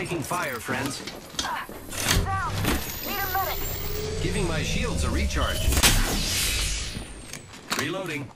Taking fire, friends. Down. Need a medic. Giving my shields a recharge. Reloading.